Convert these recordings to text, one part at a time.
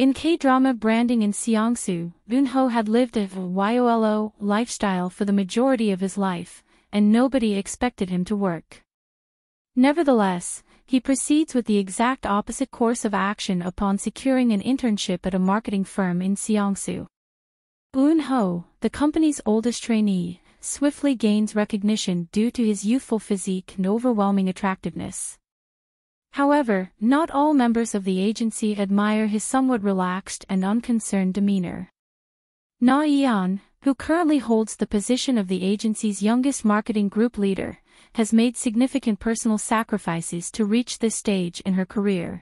In K-drama branding in Seongsu, Eun-ho had lived a YOLO lifestyle for the majority of his life, and nobody expected him to work. Nevertheless, he proceeds with the exact opposite course of action upon securing an internship at a marketing firm in Seongsu. Eun-ho, the company's oldest trainee, swiftly gains recognition due to his youthful physique and overwhelming attractiveness. However, not all members of the agency admire his somewhat relaxed and unconcerned demeanor. Na Yeon, who currently holds the position of the agency's youngest marketing group leader, has made significant personal sacrifices to reach this stage in her career.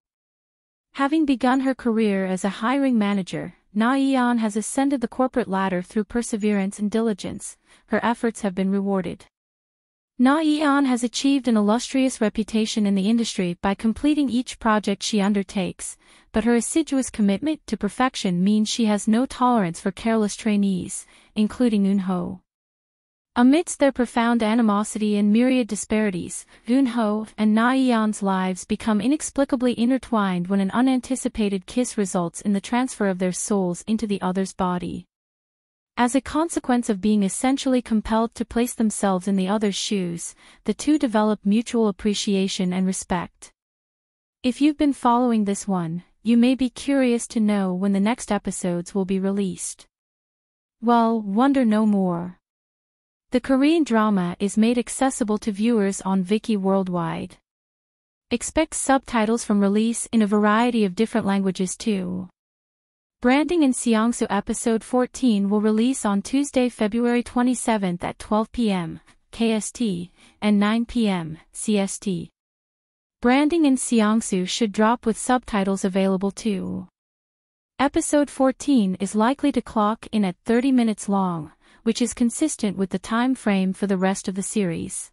Having begun her career as a hiring manager, Na Yeon has ascended the corporate ladder through perseverance and diligence, her efforts have been rewarded. Na Yeon has achieved an illustrious reputation in the industry by completing each project she undertakes, but her assiduous commitment to perfection means she has no tolerance for careless trainees, including Eun-ho. Amidst their profound animosity and myriad disparities, Eun-ho and Na Yeon's lives become inexplicably intertwined when an unanticipated kiss results in the transfer of their souls into the other's body. As a consequence of being essentially compelled to place themselves in the other's shoes, the two develop mutual appreciation and respect. If you've been following this one, you may be curious to know when the next episodes will be released. Well, wonder no more. The Korean drama is made accessible to viewers on Viki Worldwide. Expect subtitles from release in a variety of different languages too. Branding in Seongsu episode 14 will release on Tuesday, February 27 at 12 p.m. KST and 9 p.m. CST. Branding in Seongsu should drop with subtitles available too. Episode 14 is likely to clock in at 30 minutes long, which is consistent with the time frame for the rest of the series.